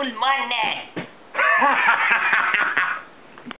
full money.